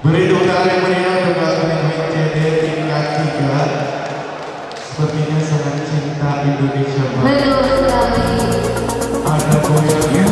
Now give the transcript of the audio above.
Beri tangan yang meriah untuk pemain WCD tingkat 3 Sepertinya sangat cinta Indonesia banget Betul sekali. Ada goyangnya